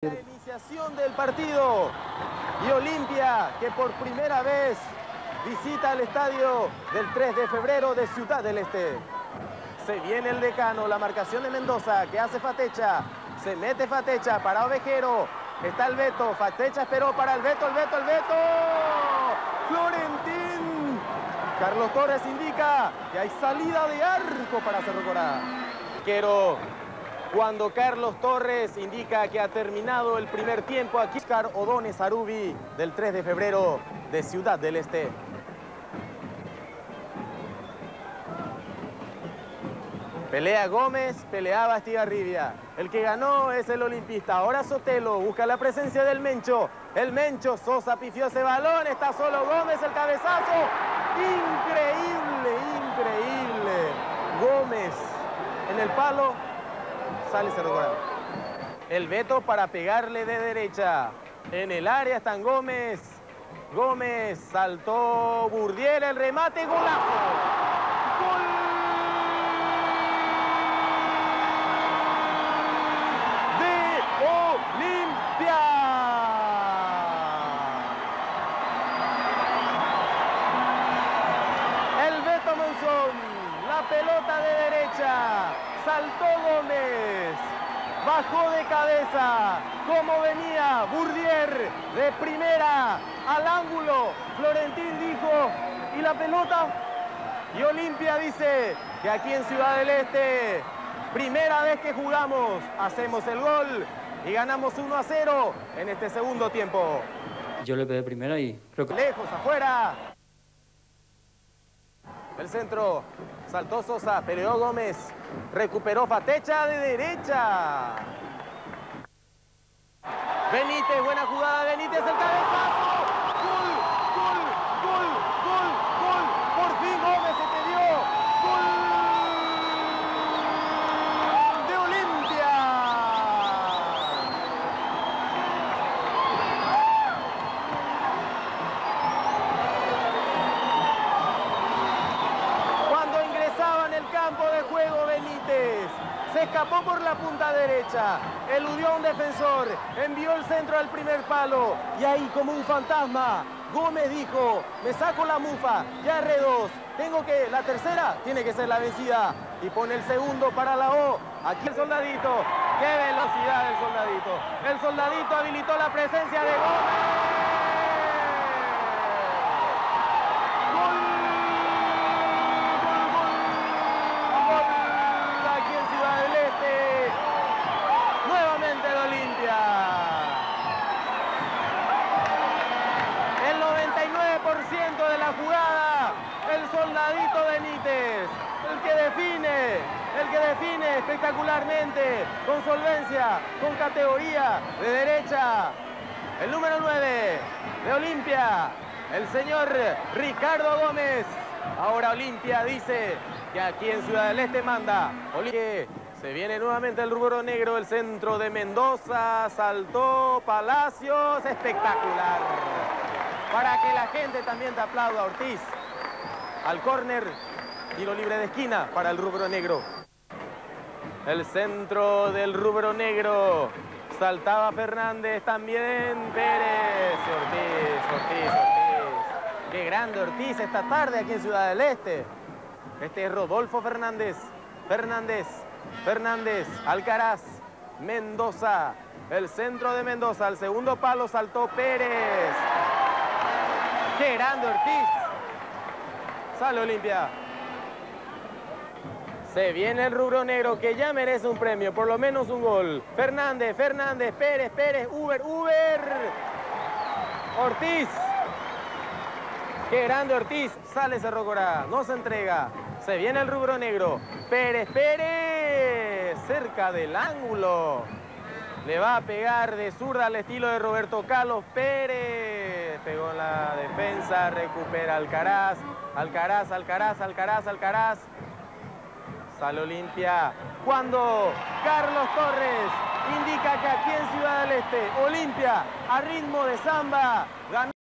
La iniciación del partido y Olimpia que por primera vez visita el estadio del 3 de febrero de Ciudad del Este. Se viene el decano, la marcación de Mendoza que hace Fatecha. Se mete Fatecha para Ovejero. Está el Beto. Fatecha esperó para el Beto, el Beto, el Beto. Florentín. Carlos Torres indica que hay salida de arco para Cerro Corá. Quiero cuando Carlos Torres indica que ha terminado el primer tiempo aquí Oscar Odones Arubi del 3 de febrero de Ciudad del Este. Pelea Gómez, peleaba Estigarribia. El que ganó es el olimpista. Ahora Sotelo busca la presencia del Mencho. El Mencho, Sosa pifió ese balón. Está solo Gómez, el cabezazo. Increíble, increíble. Gómez en el palo sale Cerro. El Beto para pegarle de derecha. En el área están Gómez. Gómez saltó Burdiel, el remate, golazo. ¡Gol! De Olimpia. El Beto Monzón, la pelota de derecha, saltó Gómez, bajó de cabeza, como venía Burdier de primera al ángulo. Florentín dijo, ¿y la pelota? Y Olimpia dice que aquí en Ciudad del Este, primera vez que jugamos, hacemos el gol y ganamos 1 a 0 en este segundo tiempo. Yo le pegué primera y creo que... Lejos, afuera. El centro, saltó Sosa, peleó Gómez, recuperó Fatecha de derecha. Benítez, buena jugada, Benítez, el cabezazo. Se escapó por la punta derecha, eludió a un defensor, envió el centro al primer palo. Y ahí como un fantasma, Gómez dijo, me saco la mufa, ya R2, tengo que, la tercera tiene que ser la vencida y pone el segundo para la O, aquí el soldadito, qué velocidad el soldadito, el soldadito habilitó la presencia de Gómez. De la jugada, el soldadito Benítez, el que define, el que define espectacularmente, con solvencia, con categoría, de derecha. El número 9 de Olimpia, el señor Ricardo Gómez. Ahora Olimpia dice que aquí en Ciudad del Este manda. Olimpia. Se viene nuevamente el rubro negro, el centro de Mendoza, saltó Palacios, espectacular. Para que la gente también te aplauda, Ortiz. Al córner, tiro libre de esquina para el rubro negro. El centro del rubro negro. Saltaba Fernández, también Pérez. Ortiz, Ortiz, Ortiz. Qué grande Ortiz esta tarde aquí en Ciudad del Este. Este es Rodolfo Fernández. Fernández, Fernández, Alcaraz, Mendoza. El centro de Mendoza, al segundo palo saltó Pérez. ¡Qué grande Ortiz! Sale Olimpia. Se viene el rubro negro que ya merece un premio, por lo menos un gol. Fernández, Fernández, Pérez, Pérez, Uber, Uber. Ortiz. Grande Ortiz. Sale Cerro Corá. No se entrega. Se viene el rubro negro. Pérez, Pérez. Cerca del ángulo. Le va a pegar de zurda al estilo de Roberto Carlos Pérez. Pegó en la defensa. Recupera Alcaraz. Alcaraz, Alcaraz, Alcaraz, Alcaraz. Sale Olimpia. Cuando Carlos Torres indica que aquí en Ciudad del Este, Olimpia a ritmo de samba ganó.